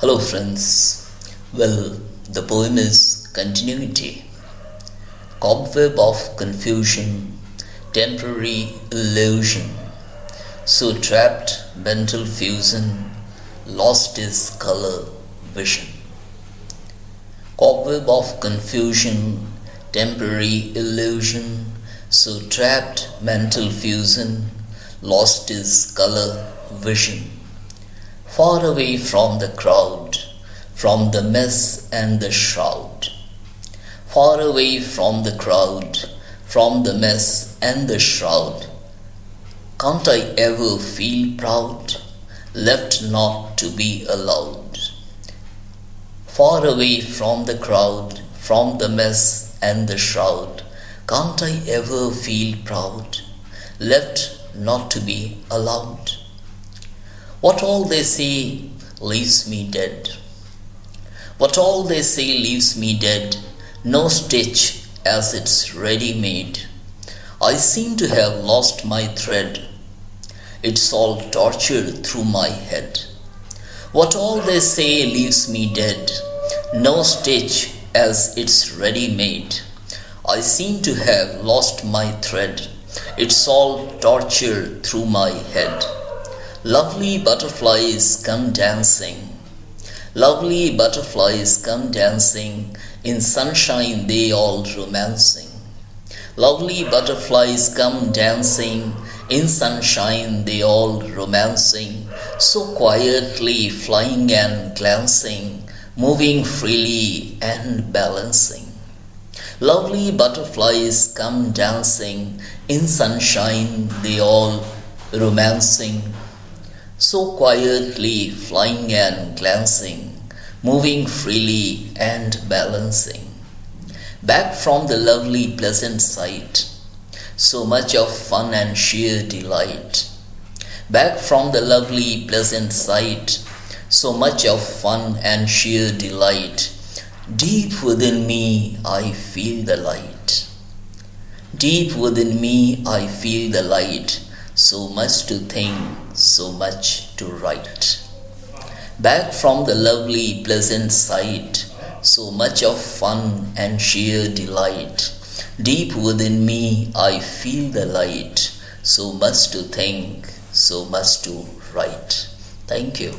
Hello, friends. Well, the poem is continuity. Cobweb of confusion, temporary illusion. So trapped mental fusion, lost his color vision. Cobweb of confusion, temporary illusion. So trapped mental fusion, lost his color vision far away from the crowd, from the mess and the shroud. Far away from the crowd, from the mess and the shroud. Can't I ever feel proud, left not to be allowed? Far away from the crowd, from the mess and the shroud. Can't I ever feel proud, left not to be allowed? What all they say leaves me dead. What all they say leaves me dead, no stitch as it's ready made. I seem to have lost my thread. It's all tortured through my head. What all they say leaves me dead, no stitch as it's ready made. I seem to have lost my thread. It's all tortured through my head. Lovely butterflies come dancing. Lovely butterflies come dancing. In sunshine they all romancing. Lovely butterflies come dancing. In sunshine they all romancing. So quietly flying and glancing. Moving freely and balancing. Lovely butterflies come dancing. In sunshine they all romancing so quietly flying and glancing, moving freely and balancing. Back from the lovely pleasant sight, so much of fun and sheer delight. Back from the lovely pleasant sight, so much of fun and sheer delight. Deep within me I feel the light. Deep within me I feel the light so much to think, so much to write. Back from the lovely, pleasant sight, so much of fun and sheer delight. Deep within me, I feel the light, so much to think, so much to write. Thank you.